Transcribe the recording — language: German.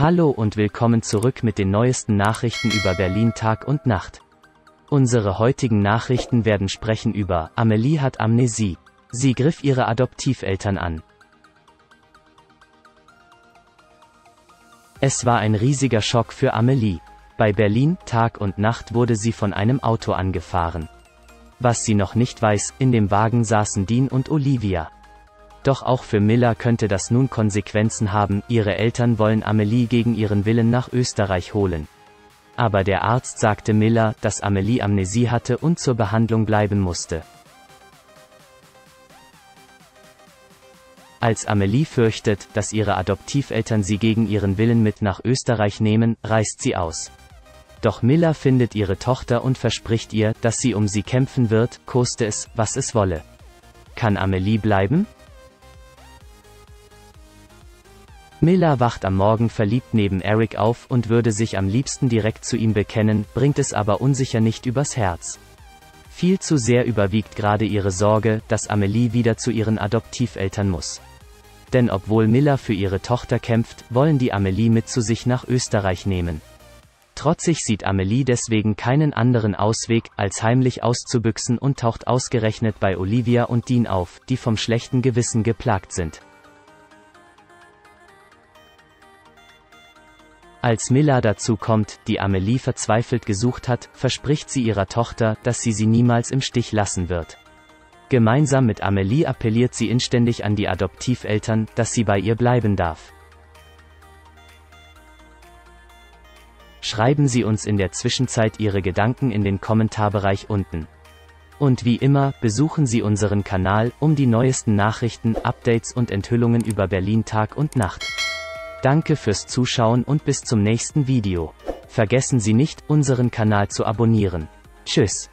Hallo und willkommen zurück mit den neuesten Nachrichten über Berlin Tag und Nacht. Unsere heutigen Nachrichten werden sprechen über Amelie hat Amnesie. Sie griff ihre Adoptiveltern an. Es war ein riesiger Schock für Amelie. Bei Berlin Tag und Nacht wurde sie von einem Auto angefahren. Was sie noch nicht weiß, in dem Wagen saßen Dean und Olivia. Doch auch für Miller könnte das nun Konsequenzen haben, ihre Eltern wollen Amelie gegen ihren Willen nach Österreich holen. Aber der Arzt sagte Miller, dass Amelie Amnesie hatte und zur Behandlung bleiben musste. Als Amelie fürchtet, dass ihre Adoptiveltern sie gegen ihren Willen mit nach Österreich nehmen, reist sie aus. Doch Miller findet ihre Tochter und verspricht ihr, dass sie um sie kämpfen wird, koste es, was es wolle. Kann Amelie bleiben? Miller wacht am Morgen verliebt neben Eric auf und würde sich am liebsten direkt zu ihm bekennen, bringt es aber unsicher nicht übers Herz. Viel zu sehr überwiegt gerade ihre Sorge, dass Amelie wieder zu ihren Adoptiveltern muss. Denn obwohl Miller für ihre Tochter kämpft, wollen die Amelie mit zu sich nach Österreich nehmen. Trotzig sieht Amelie deswegen keinen anderen Ausweg, als heimlich auszubüchsen und taucht ausgerechnet bei Olivia und Dean auf, die vom schlechten Gewissen geplagt sind. Als Milla dazu kommt, die Amelie verzweifelt gesucht hat, verspricht sie ihrer Tochter, dass sie sie niemals im Stich lassen wird. Gemeinsam mit Amelie appelliert sie inständig an die Adoptiveltern, dass sie bei ihr bleiben darf. Schreiben Sie uns in der Zwischenzeit Ihre Gedanken in den Kommentarbereich unten. Und wie immer, besuchen Sie unseren Kanal, um die neuesten Nachrichten, Updates und Enthüllungen über Berlin Tag und Nacht. Danke fürs Zuschauen und bis zum nächsten Video. Vergessen Sie nicht, unseren Kanal zu abonnieren. Tschüss.